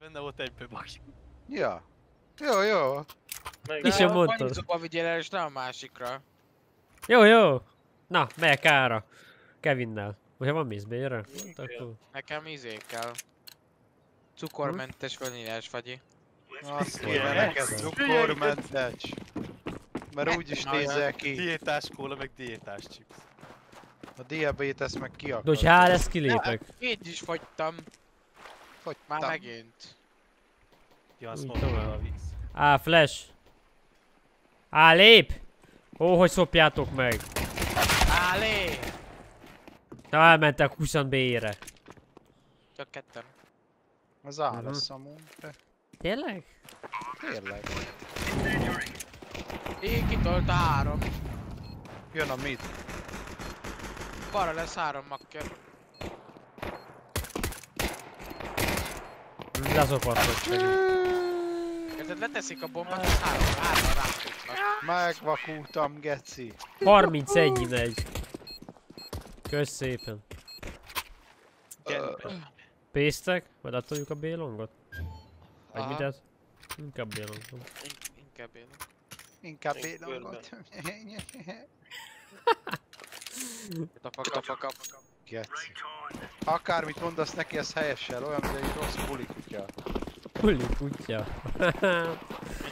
Benne volt egyből baki. Ja. Jó, jó. Meg Ki sem mondtad. Annyiszóba vigyél el, és nem a másikra. Jó, jó. Na, melyek ára? Kevinnel. Hogyha van mész bérre? Akkor... Nekem izé kell. Cukormentes vaníliás fagyi. Azt kéne neked cukormentes. Mert úgy is Na, nézel ki. Diétás kóla, meg diétás chips. A diabétesz meg ki De akar. hogyha hát ezt kilépek. Így is fogytam. Fogytam. Már megint. Ja, tovább. a víz. Á, flash. Á, lép! Ó, hogy szopjátok meg. Állé! Na, elmentek 20 B-re. Csak ketten. Az áll Mhm. lesz amúgy. de Tényleg? Tényleg. Így kitolta három. Jön a mid. Balra lesz három makker. Leszopattok segít. Érted, leteszik a bombát, és három, három rám futnak. Megvakultam, geci. 31 megy. Kösz szépen. Pésztek? Vagy attoljuk a B-longot? Vagy Aha. midet? Inkább B-longot. In- Inkább én. Inkább Egy bénangot. Kapa, kapa. Geci. Akármit mondasz neki, ez helyessel. Olyan, mint egy rossz buli kutya. Puli kutya.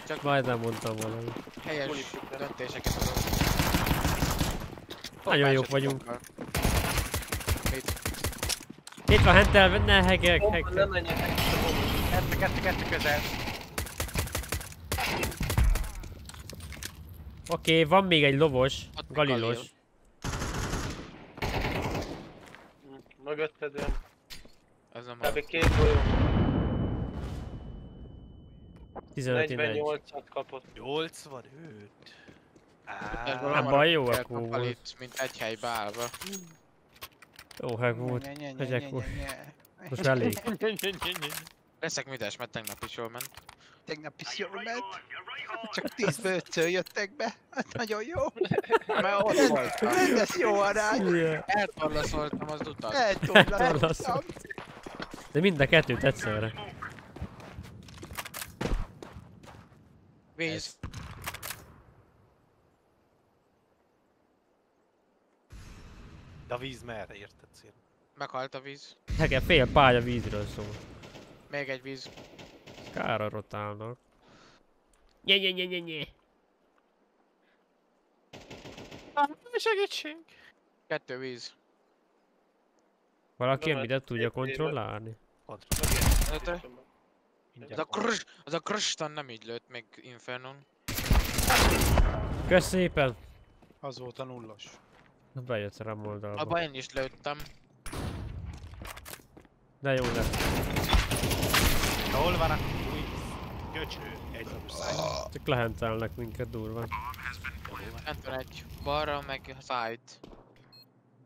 Csak Majdnem mondtam valami. helyes döntéseket adok. Nagyon jók vagyunk. Mit? Itt van hentel, ne hegek, hegek. nem menjetek. Kettő, kettő, kettő közel. Oké, van még egy lovos. Ott Galilos. Galil. Mögötted jön. Ez az. Kb. két golyó. 15 1 48-at kapott. 85. Ebből Á, Nem hamarabb baj, jó akkor volt. kapalit, mint egy helybe állva. Jó heg volt. Nye, nye, Hegyek volt. Most elég. Leszek mides, mert tegnap is jól ment. Tegnap is jól ment. Csak 10-ből 5 jöttek be. Hát nagyon jó. Mert ott voltam. Ez jó arány. Eltorlaszoltam az utat. Eltorlasztottam. De mind a kettőt egyszerre. Víz. De a víz merre érted cél? Meghalt a víz. Hege fél pálya vízről szól. Még egy víz. Kára rotálnak. Nye, nye, nye, nye, nye. Segítség! Kettő víz. Valaki Na, midet tudja éve. kontrollálni? Kontroll. Ez a, az a, krus, az a krustan nem így lőtt még Infernon. Kösz szépen! Az volt a nullos. Na, Bejött rám oldalba. Abba én is lőttem. De jó lett. Hol van a? Göcső. Egy darab száj. Csak lehentelnek minket durván. Fent van egy balra, meg side.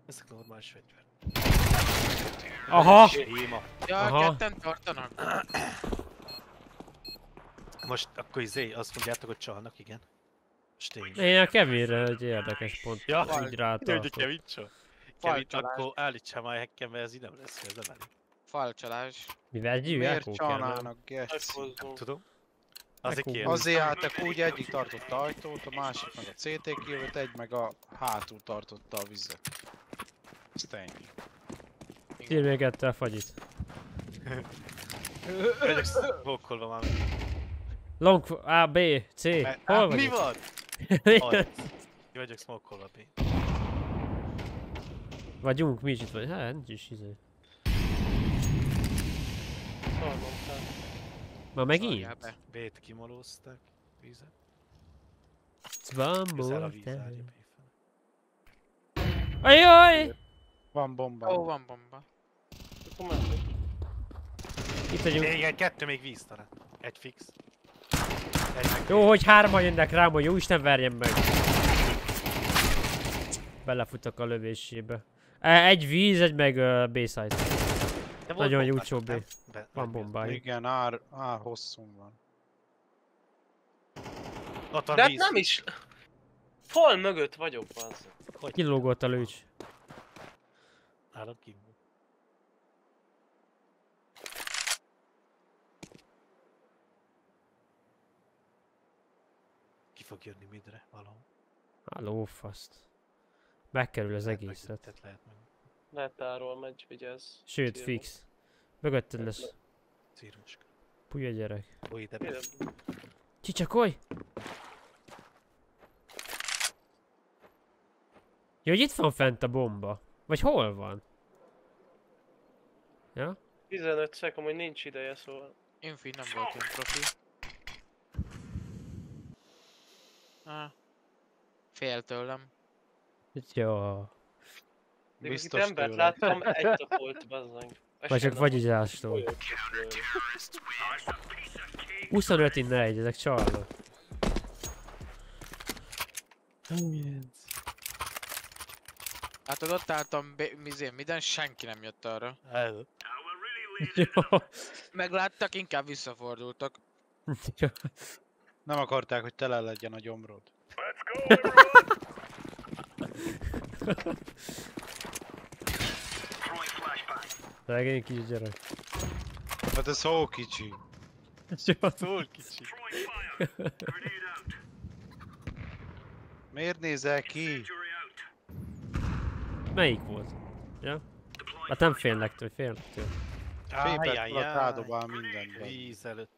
Ezek normális fegyver. Aha! Ja, Aha. ketten tartanak. Most akkor izé, azt mondjátok, hogy csalnak, igen. Most én. A Kevinre egy érdekes pont. Ja, így Hogy rátartok. Kevicsa? Kevin, Falcsalás. akkor állítsál már hekkem, mert ez így nem lesz, ez nem elég. Falcsalás. Mivel gyűjjel Miért csalnának. Tudom. Azért kér. Azért álltak úgy, egyik tartotta ajtót, a másik meg a CT kijövött, egy meg a hátul tartotta a vizet. Azt ennyi. Ír még ettel a fagyit. Vagyok szokkolva már. Long, A, B, C. Mert- Hol Á, Mi vagy? van? Aj, Ki vagyok smokolva, B. Vagyunk, mi is itt vagy. Hát, nincs is izé. Szalmondtál. Ma megint? Szarjál be. B-t kimolózták. Vízet. Van Közel a víz more ágya time. B fel. Ajaj! Van bomba. Ó, van bomba. Itt vagyunk. Igen, kettő még víz talán. Egy fix. Egy meg Jó, hogy hárman jönnek rám, hogy jó Isten verjen meg. Belefutok a lövésébe. E, Egy víz, egy meg uh, B-side. De Nagyon jó csobbi. Van bombáj. Igen, ár, ár hosszú van. Ott van De hát nem is... Fal mögött vagyok, bazd. Kilógott a lőcs. Nálad ki. Ki fog jönni midre valahol? A lófaszt. Megkerül az egészet. Lehet, lehet meg. Lehet arról megy, vigyázz. Sőt, Célba. fix. Mögötted lesz. círmuska. Pulya gyerek. Új, ide be. Csicsakolj! Ja, hogy itt van fent a bomba. Vagy hol van? Ja? 15 szek, amúgy nincs ideje, szóval. Infi nem volt ilyen profi. Ah. Fél tőlem. Jó. De itt Biztos embert tőle. láttam, egy tapolt, bazzang. Vagy csak vagyizástól. 25 innen egy, ezek csalnak. Hát ott álltam be- mizén, minden, senki nem jött arra. Megláttak, inkább visszafordultak. Nem akarták, hogy tele legyen a gyomrod. Szegény kis gyerek. Hát ez szó kicsi. Jó. Túl kicsi. Miért nézel ki? Melyik volt? Ja? Hát nem félnek tőle, félnek tőle. Fépet Ajajaj. alatt rádobál mindenben. Víz előtt.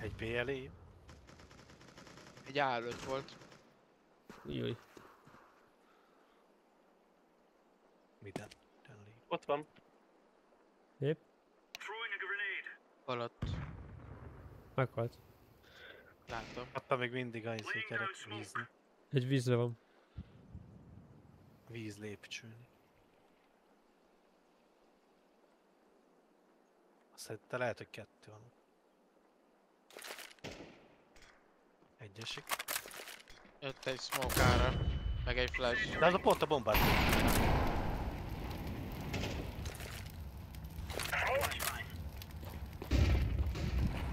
Egy BLE. Egy állőtt volt. Júj. Minden. Ott van. Épp. Alatt. Meghalt. Látom. Attól még mindig az, hogy gyerek vízni. Egy vízbe van. Víz lépcsőn. Szerintem lehet, hogy kettő van. Egyesik. Jött egy smoke Meg egy flash. De az a pont a bombát.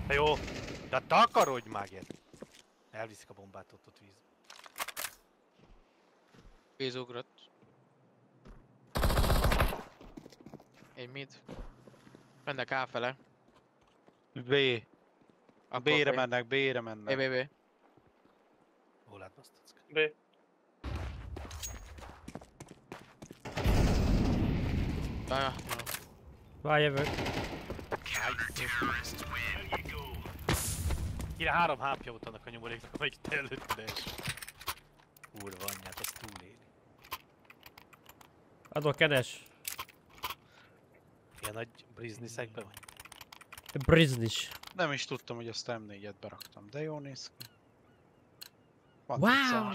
Na jó, de takarodj már, gyere. Elviszik a bombát ott, ott víz. Vízugrott. Egy mid. Mennek áfele. B. A B-re B. mennek, B-re B, mennek. B, B. Hol átbasztatsz? B. Ah. Várj, jövök. Ide három hápja volt annak a nyomoréknak, amelyik te előtted es. Kurva anyját, az túléli. Adok kenes. Ilyen nagy brizniszekben vagy? Briznis. Nem is tudtam, hogy azt M4-et beraktam, de jó néz ki. Wow!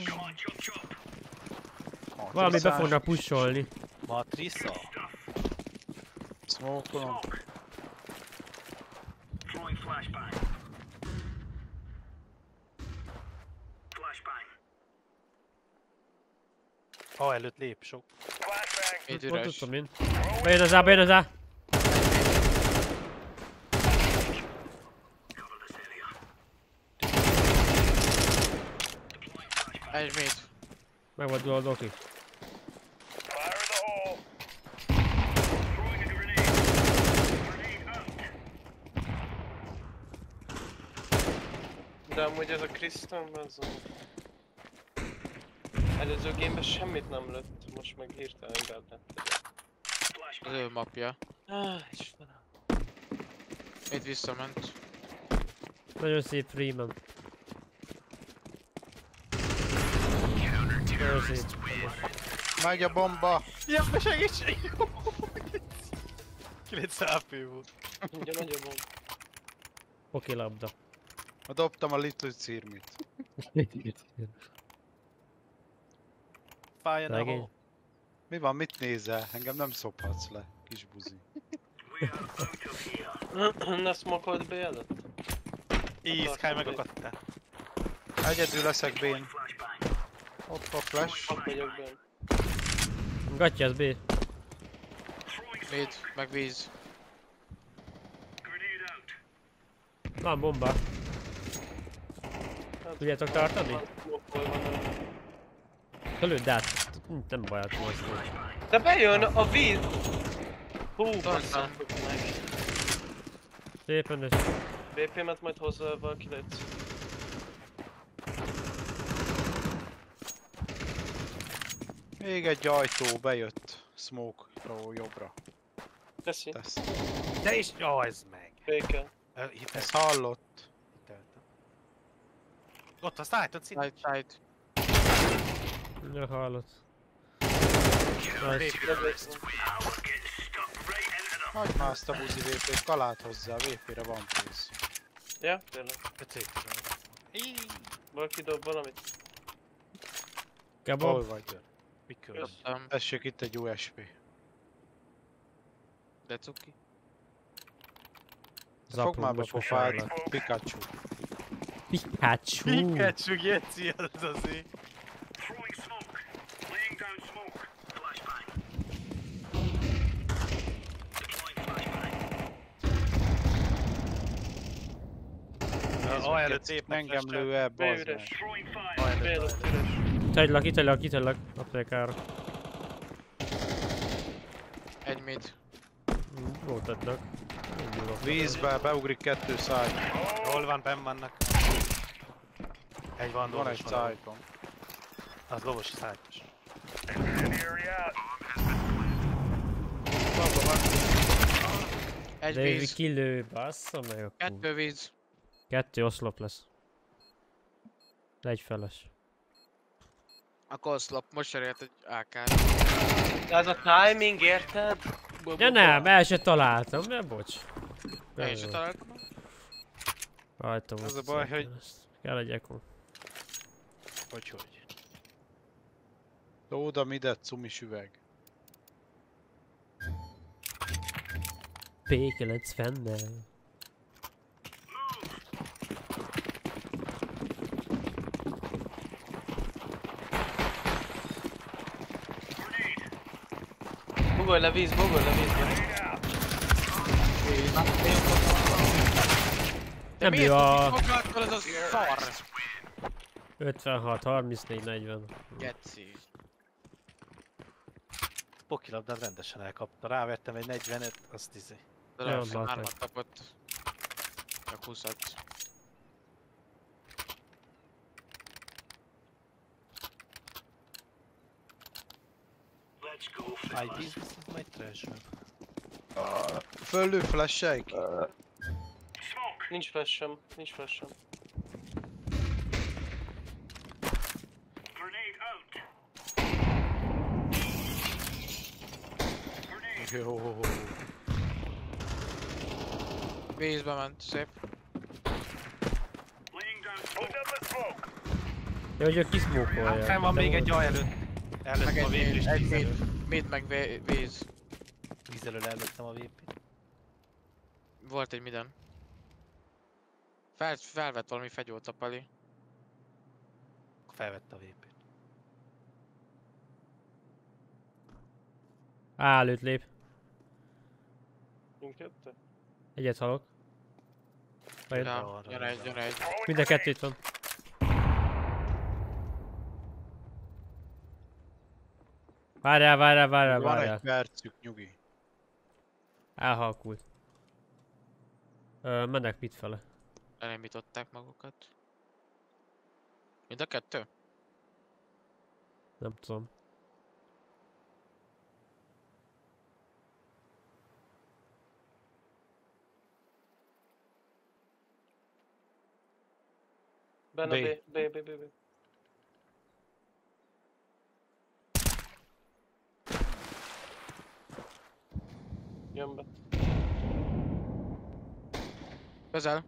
Valami be fognak pusolni. Matrica? Smokolom. Ha előtt lép sok. Pont üres. Bejön az A, bejön az Egy mid. Meg volt a doki. De amúgy ez a Kristen, bazzang. Előző gameben semmit nem lőtt, most meg hirtelen belett. Az ő mapja. Ah, Istenem. Mid visszament. Nagyon szép Freeman. Szép. Megy a bomba! Ja, segítség! 9 AP volt. Ugye nagyon van. Oké labda. Dobtam a little cirmit. Szegény. hole. Mi van, mit nézel? Engem nem szophatsz le, kis buzi. Ne smokolt be előtt? Így, Sky megakadtál. Egyedül leszek bén. Ott a flash. Ott vagyok benne. Gatya, az B. Mid, meg víz. Van bomba. Tudjátok tartani? Smokolva nem. Lőd át. Nem baj, hát most. De bejön a víz! Hú, Tartom. basszak meg. Szépen és... BP-met majd hozza valaki lehet. Még egy ajtó bejött. Smoke-ról jobbra. Köszi. Tesz. De is... Jó, ez meg. Béke. Ö, Ezt Hitelt, hallott. hiteltem. Ott a szájtot szinte. Side, side. Ja, hallott. Hagyd már azt a buzi VP-t, kalát hozzá, VP-re van pénz. Ja, tényleg. Valaki dob valamit? Kebab. Hol vagy? Köszönöm. Tessék itt egy USP. De cuki. Fogd már be Zaplomba pofád, kosárlak. Pikachu. Pikachu! Pikachu, geci, az azért. Nézd A meg, előtt geci, szép engem lő el, bazd meg. üres. A B előtt, a lett előtt. üres. Kitagylak, kitagylak, kitagylak. Aptékára. Egy mid. Volt adnak. Vízbe, beugrik kettő száj. Hol van, benn vannak? Egy van, Van egy lovos szájton. Az lovos szájtos. Egy David víz. kilő, bassza meg a kú. Kettő víz. Kettő oszlop lesz. Egy feles. Akkor oszlop. Most cserélt egy AK-t. Ez a timing, érted? Ja nem, el se találtam, mert bocs. Én se találtam. Rajta Az a baj, hogy-. Kell egy ekon. Hogy hogy. Oda midet, cumis üveg. Pékelet Svennel. Bugolj le víz, bugolj le vízbe. De Nem miért jó a- foglaltól ez a szar? 56, 34, 40. Geci. Pokilabdát rendesen elkapta. Rávettem egy 40-et, azt izé. De Jó, nem, bazd hármat meg. kapott. Csak 20 I this is treasure. Föllő flasheik? Nincs flash sem, nincs flash sem. Jó. Vízbe ment, szép. Jó, hogy ő kiszmókolja. Fenn van még egy A előtt. Meg Előttem a mid, is egy mid. Mid meg víz. Elől előttem a vp Volt egy miden. Fel, felvett valami fegyót a pali. Felvette a vp Á, előtt lép. Mindkettő? Egyet halok. Ja, jön egy, jön egy. Mind a kettőt van. Várjál, várjál, várjál, Van várjál. egy percük, nyugi. Elhalkult. Ö, mennek mit fele. Elindították magukat. Mind a kettő? Nem tudom. Benne B. B, B, B, B, B. Jön be. Közel.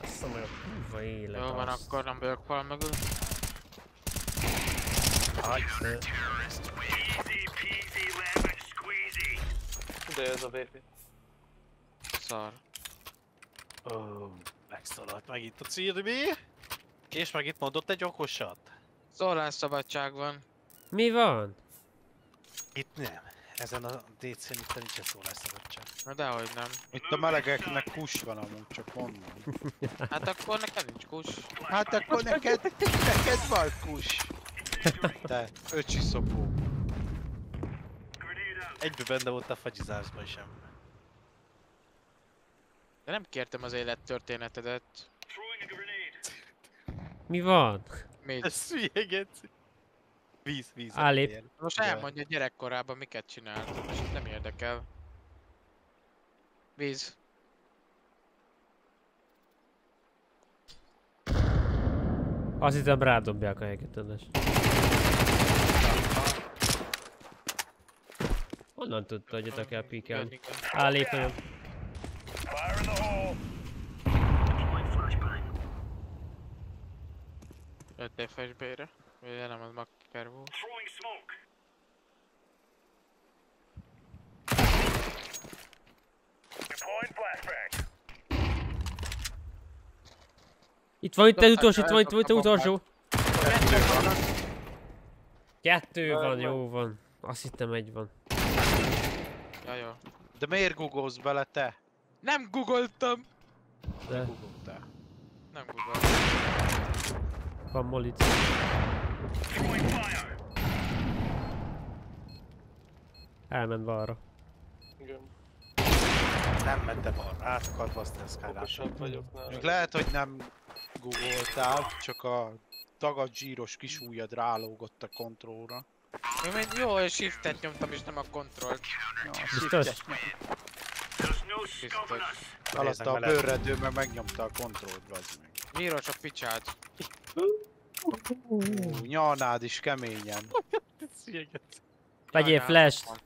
Bassza meg a kurva élet. Jó van, azt. akkor nem vagyok fal mögül. De ez a VP. Szar. Ó, megszólalt megint a Cirbi. És meg itt mondott egy okosat. Szólásszabadság van. Mi van? Itt nem. Ezen a DC-n itt nincs szólásszabadság. Na dehogy nem. Itt a melegeknek kus van amúgy, csak mondom. Hát akkor neked nincs kus. Hát akkor neked, neked van kus. Te, öcsi szopó. Egybe benne volt a fagyizásban sem. De nem kértem az élettörténetedet. Mi van? Mit? Ez hülye geci. Víz, víz. Állép. Most elmondja gyerekkorában miket csinált. Most nem érdekel. Víz. Azt hittem rádobják a hegyetlenes. Honnan tudta, hogy oda kell píkelni? Igen. Állép nagyon. Jöttél flashbay-re? Vagy nem, az makker volt. Itt van, itt az utolsó, itt van, itt van, itt az utolsó. Kettő van, jó van. Azt hittem egy van. Ja, jó. De miért googolsz bele te? Nem googoltam! De Googoltál. Nem googoltam. van molit. Elment balra. Igen. Nem mente balra, át akart baszni a vagyok nála. Még lehet, hogy nem googoltál, csak a tagad zsíros kis ujjad rálógott a kontrollra. Én még jó, és shiftet nyomtam, és nem a kontrollt. Ja, Biztos? Biztos. Alatta a bőrredő, meg megnyomta a kontrollt, bazd meg. Víros a picsát. Ú, nyalnád is keményen. Vegyél Sajnálom. flash-t.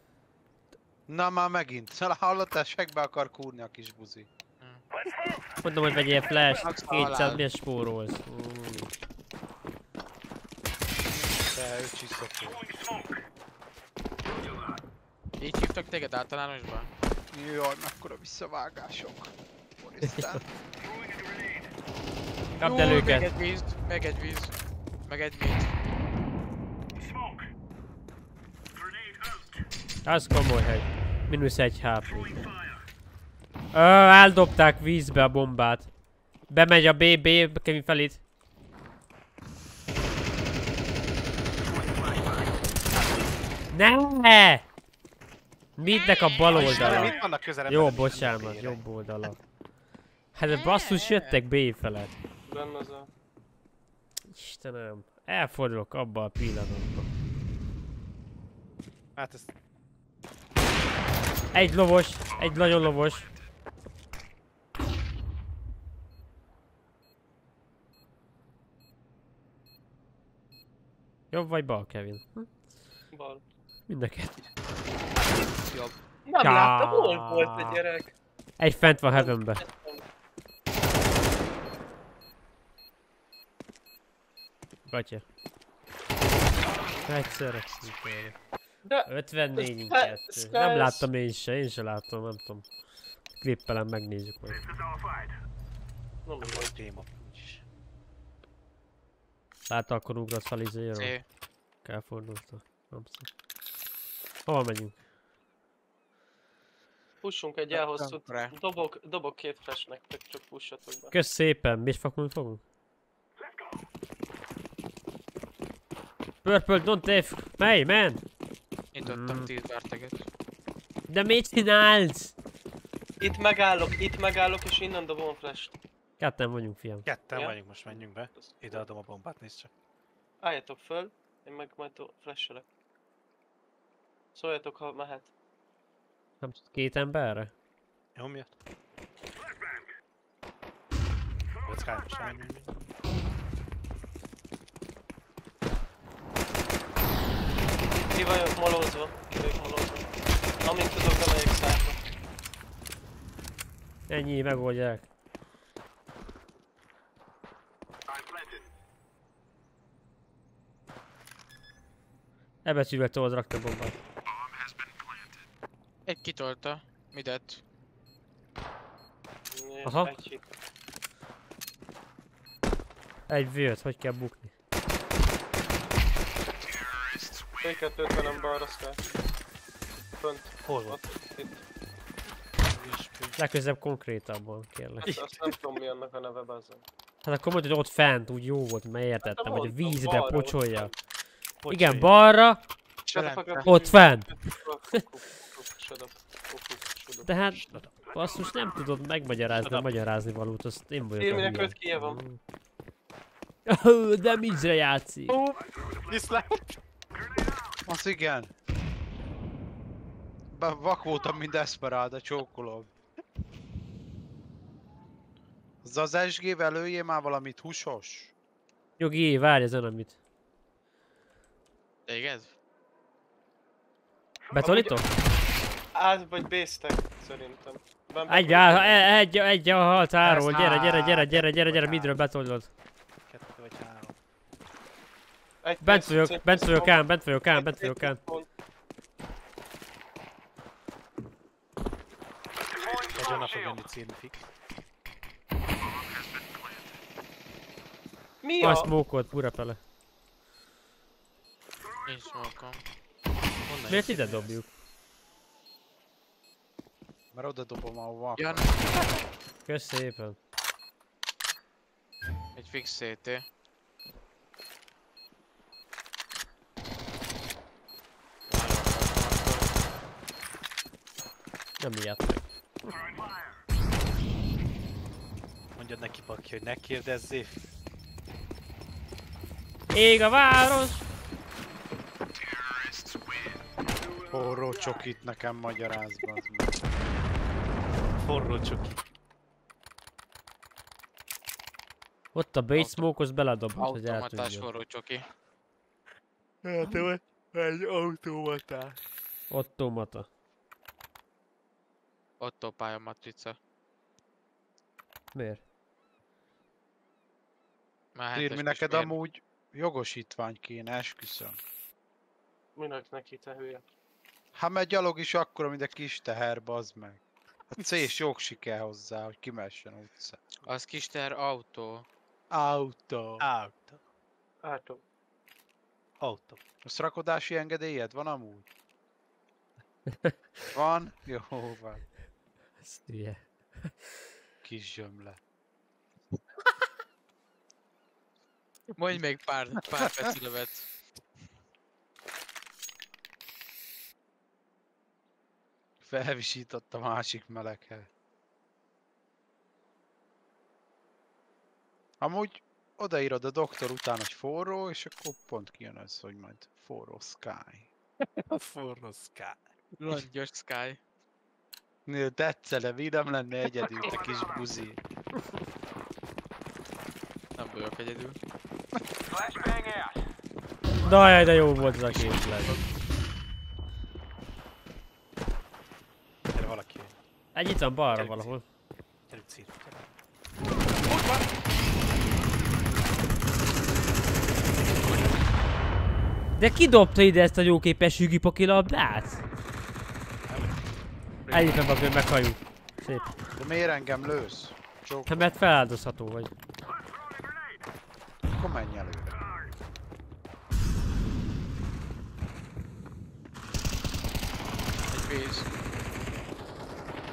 Na már megint. Szóval hallottál, segbe akar kúrni a kis buzi. Mondom, hogy vegyél flash-t. Max 200 halál. miért spórolsz? Te, ő csiszapó. Így hívtak téged általánosban? Jaj, mekkora visszavágások. Kapd el őket. egy víz, meg egy víz, meg egy víz. Az komoly hegy. Minusz egy HP. Ö, eldobták vízbe a bombát. Bemegy a BB, Kevin felét. Ne! Midnek a bal oldala. Jó, bocsánat, jobb oldala. Hát a basszus jöttek B felett. Benne az a... Istenem, elfordulok abba a pillanatban. Hát ez Egy lovos, egy nagyon lovos. Jobb vagy bal, Kevin? Hm? Bal. Mind a kettő. Nem Ja. láttam, hol volt a gyerek? Egy fent van heavenbe. Gatya. Egyszerre. De 54 Ez- kettő. ez- Nem ez- láttam én se, én se láttam, nem tudom. Klippelem, megnézzük majd. nem volt. téma. Látta, akkor ugrasz fel izéről? Elfordulta. Nem szó. Hova megyünk? Pussunk egy elhosszút. Dobok, dobok két flash nektek, csak pussatok be. Kösz szépen, mi is fakulni fogunk? Purple, don't F. Mely, man? Nyitottam Mm. 10 várteget. De mit csinálsz? Itt megállok, itt megállok, és innen dobom a flash Ketten vagyunk, fiam. Ketten Ja. vagyunk, most menjünk be. Ide adom a bombát, nézd csak. Álljatok föl, én meg majd flashelek. Szóljatok, ha mehet. Nem tud két emberre? Jó, mi jött? Jött Sky, most menjünk. Ki vagyok molózva, ki vagyok molózva. Amint tudok, bemegyek szállba. Ennyi, megoldják. E betűvel tudod rakni a bombát. Egy kitolta. Midet. Aha. Egy vőt, hogy kell bukni? Minket 50 balra szkál. Fönt, Hol ott, itt. Legközelebb konkrétabban, kérlek. Azt, azt nem tudom mi annak a neve, bazzon. Hát akkor mondod, hogy ott fent úgy jó volt, mert értettem, hogy a vízbe balra, pocsolja. fent. Igen, balra, up. ott fent. De hát Basszus, nem tudod megmagyarázni a magyarázni valót, azt én vagyok hülye. öt kije van. Ö, Damage-re játszik. Dislike! Az igen. Be vak voltam, mint Desperado, csókolom. Az az SG-vel lőjél már valamit húsos. Jogi, várj ezen amit. Téged? Betolítok? Át vagy bésztek, szerintem. Egy, á, e- egy, egy a haltáról, Ez gyere, gyere, gyere, gyere, gyere, gyere, hát. midről betolod. Egy Bent vagyok, bent vagyok ám, bent vagyok ám, bent vagyok ám. Nagyon fog jönni címfik. Mi a... smoke-olt, burapele. Nincs smokom. Miért ide dobjuk? Mert oda dobom ahova Ja, akar. Kösz szépen. egy fix CT. Nem ilyet meg. Mondjad neki, Paki, hogy ne kérdezzél. Ég a város! Forró csokit nekem magyaráz, bazd meg. Forró csoki. Ott a bait smoke-hoz beledobod, hogy Automatás eltűnjön. forró csoki. Hát vagy egy automatás. Automata. Otto pálya matrica. Miért? Már Írmi neked kis amúgy jogosítvány kéne, esküszöm. Minek neki, te hülye? Hát mert gyalog is akkor, mint a kis teher, bazd meg. A C-s jogsi kell hozzá, hogy kimessen utca. Az kis ter autó. Autó. Auto. Átom. Auto. Most rakodási engedélyed van amúgy? Van? Jó van. Ez hülye. Kis zsömle. Mondj még pár, pár feszülövet. Felvisított a másik meleghez. Amúgy odaírod a doktor után, hogy forró, és akkor pont kijön ez, hogy majd forró sky. A forró sky. Langyos Sky. Nél tetszene, mi nem lenne egyedül, te kis buzi. Nem vagyok egyedül. Dajaj, de jó volt ez a képlet. Gyere valaki. Egy itt van balra valahol. Gyere, cír. Gyere. De ki dobta ide ezt a jóképes hügi poki labdát? Egyik nem hogy meghalljuk. Szép. De miért engem lősz? Csók, Hát mert feláldozható vagy. akkor menj előre. Egy víz.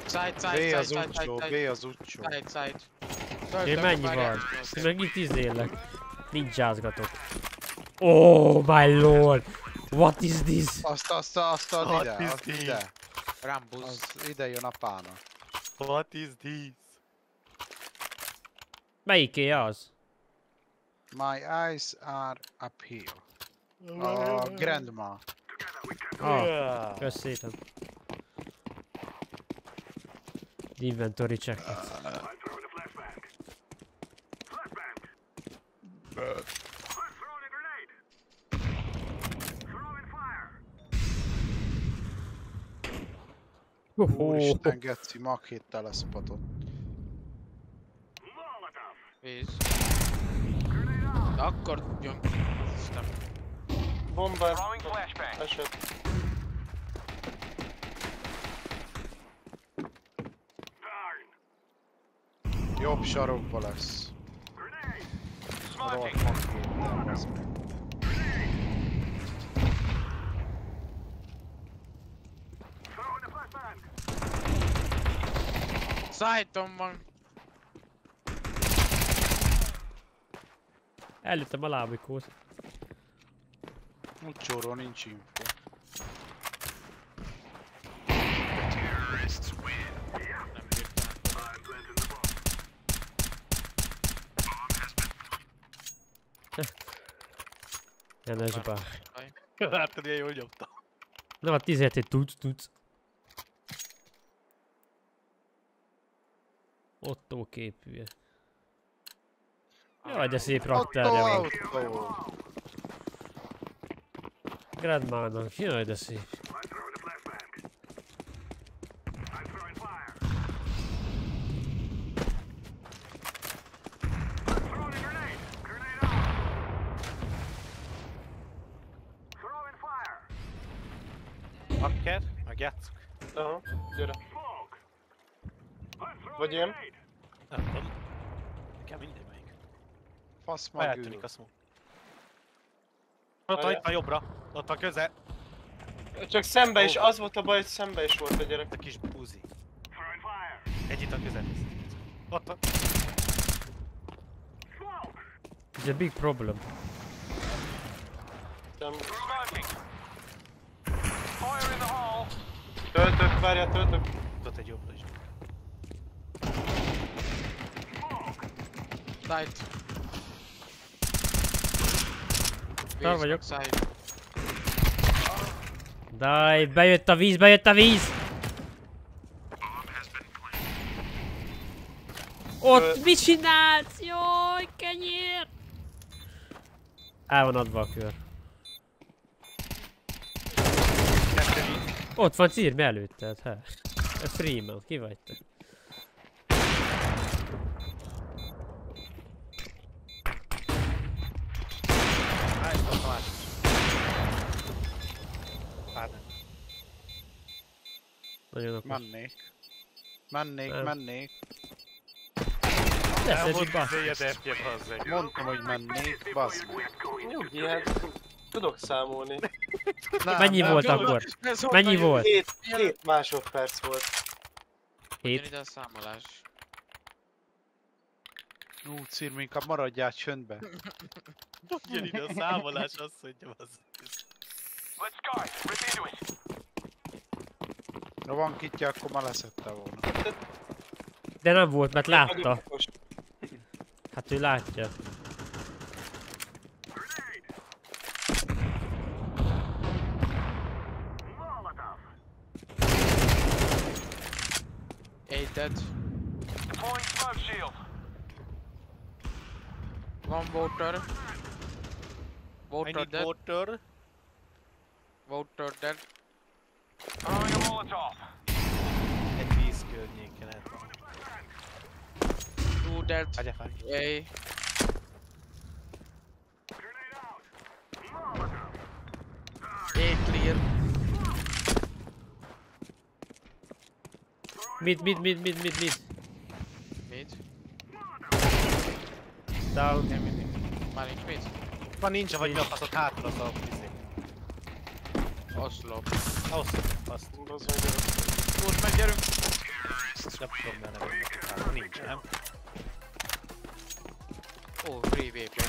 Side, side, B side, az side, utcsó, side, B side, az utcsó. side, side. Én mennyi van? Én meg itt izélek. Ninjázgatok. Oh my lord! What is this? Azt, azt, azt What ide, azt ide. Rambus. Az ide jön a pána. What is this? Melyiké az? My eyes are up here. A grandma. Ah, kösz szépen. Inventory checket. Úristen, geci, maghéttel lesz patot. Víz. De akkor jön. Isten. Bomba. Esett. Jobb sarokba lesz. Rohadt maghéttel, bazd Sajtom van. Előttem a lábikót. Mucsóról nincs info. Enesbá. Látod, ilyen jól nyomta. Nem, hát tízért egy tudsz, tudsz. Otto képűje. Jaj, de szép raktárja van. Grandmának, jaj, de szép. Hacker, megjátszuk. Aha, gyere. Vagy én? Nekem mindegy melyik. Fasz meg eltűnik a smoke. Ott itt van jobbra. Ott van köze. Csak szembe is, az volt a baj, hogy szembe is volt a gyerek. A kis buzi. Egy itt a közel. Ott van. It's a big problem. Nem. Töltök, várjál, töltök. Ott egy jobbra is. Side. Szar vagyok. Side. Daj, bejött a víz, bejött a víz! Ott mit csinálsz? Jaj, kenyér! El van adva a kör. Víz. Ott van círme előtted, hát. Freeman, ki vagy te? Á, itt van a másik. Pár nem. Nagyon okos. Mennék. Mennék, Nem. mennék. Az érdekje, bazzeg. Mondtam, hogy mennék, bazd meg. Nyugi, hát tudok számolni. Nem, Mennyi nem, volt tudod, akkor? Mennyi volt? Hét, hét másodperc volt. Jön Hét. ide a számolás. Ú, Cirmi, inkább maradjál csöndbe. Jön ide a számolás, azt mondja, bazzeg. Ha van kitja, akkor már leszette volna. De nem volt, mert látta. Hát ő látja. Eight dead. One water. I Water need dead. water. Water dead. Egy víz környéken lehet van. Two dead. Hagyja fel. A. A clear. Mid, mid, mid, mid, mid, mid. Mid. Down. Már nincs mid. Van nincs, vagy mi a faszot hátul az a izé. Oszlop. Ahhoz, azt. Az vagy gyerek. Úgy meg gyerünk. Nem tudom, mert nem hát, nincs, nem? Ó, oh, free VP.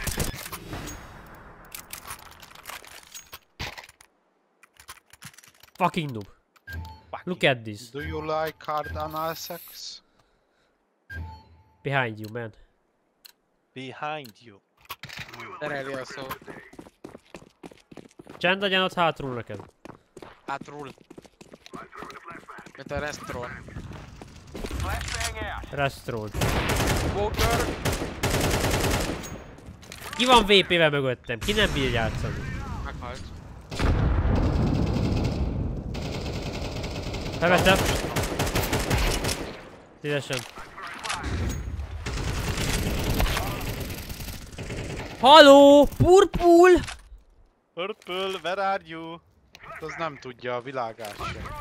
Fucking noob. Look at this. Do you like hard anal sex? Behind you, man. Behind you. Tereli a szó. Csend legyen ott hátul nekem. Átrul. Mint a restaurant. Restaurant. Water. Ki van VP-vel mögöttem? Ki nem bír játszani? Meghalt. Felvettem. Szívesen. Haló! Purpul! Purple, where are you? Hát az nem tudja a világát sem.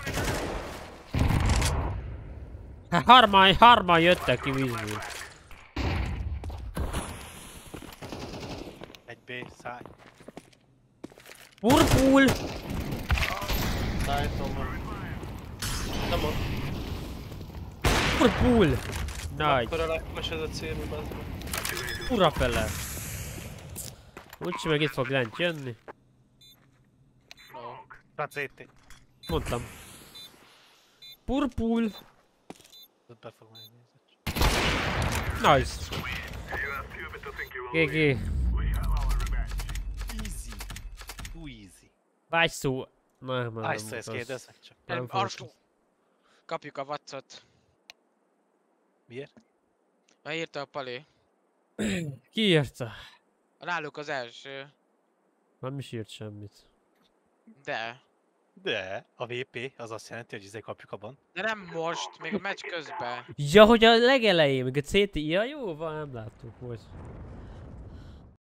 Hát Harman, harman jöttek ki vízből. Egy B, száj. Purpul! Szállítom van. Nem ott. Purpul! Nagy. Akkor a legkos ez a bazd meg. Ura fele. Úgyse meg itt fog lent jönni. Na CT. Mondtam. Purpul! Be fog menni. Nice. GG. Easy. Vágy szó. Nem, nem, Állj, nem ezt kérdeznek csak. Nem Arstó. Kapjuk a vaccot. Miért? Írta a Pali. Ki írta? Náluk az első. Nem is írt semmit. De. De, a VP az azt jelenti, hogy izé kapjuk abban. De nem most, még a meccs közben. Ja, hogy a legelején, még a CT... Ja, jó, van, nem láttuk, hogy.